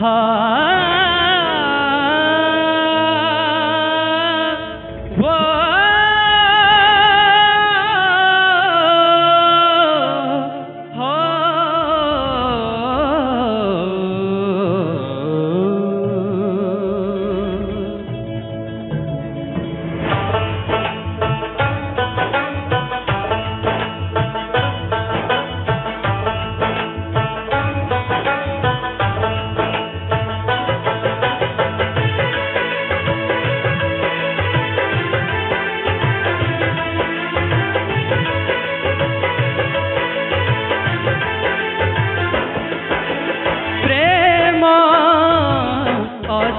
Ha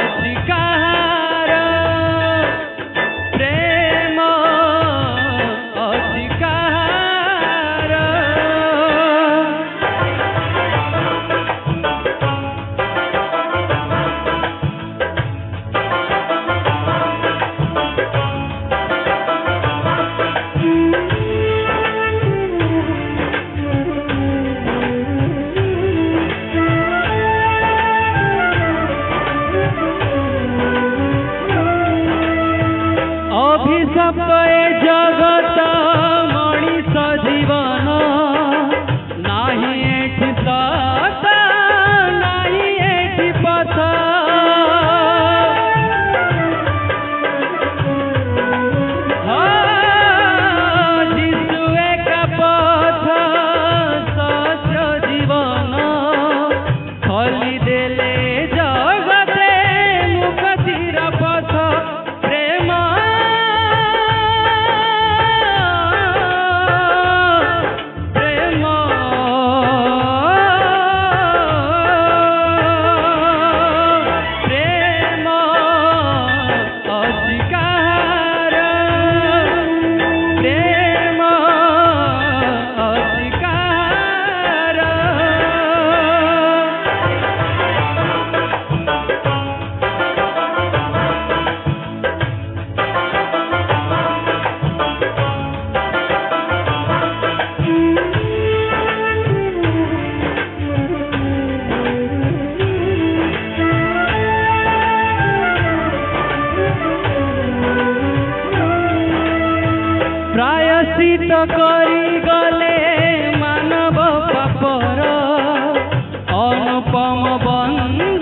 of করি গলে মানব পাপর অনুপম বন্ধ